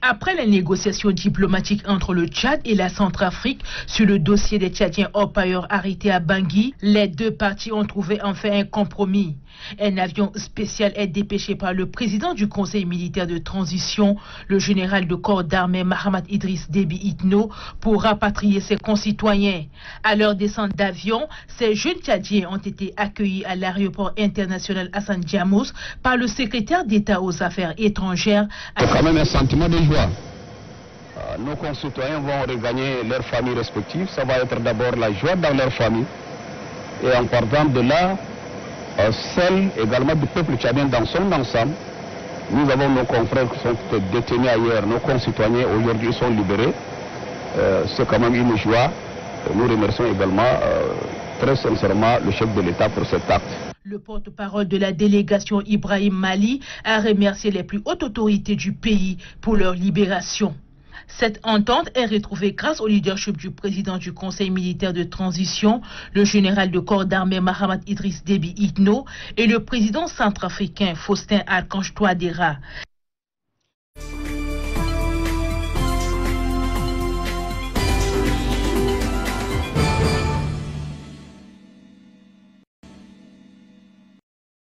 Après les négociations diplomatiques entre le Tchad et la Centrafrique sur le dossier des Tchadiens orpailleurs arrêtés à Bangui, les deux parties ont trouvé enfin un compromis. Un avion spécial est dépêché par le président du Conseil militaire de transition, le général de corps d'armée Mahamat Idriss Déby Itno, pour rapatrier ses concitoyens. À leur descente d'avion, ces jeunes Tchadiens ont été accueillis à l'aéroport international Hassan Diamos par le secrétaire d'État aux affaires étrangères. Euh, nos concitoyens vont regagner leurs familles respectives. Ça va être d'abord la joie dans leur famille. Et en partant de là, euh, celle également du peuple tchadien dans son ensemble. Nous avons nos confrères qui sont détenus ailleurs, nos concitoyens aujourd'hui sont libérés. Euh, c'est quand même une joie. Nous remercions également très sincèrement le chef de l'État pour cet acte. Le porte-parole de la délégation Ibrahim Mali a remercié les plus hautes autorités du pays pour leur libération. Cette entente est retrouvée grâce au leadership du président du Conseil militaire de transition, le général de corps d'armée Mahamat Idriss Déby Itno et le président centrafricain Faustin Archange Touadéra.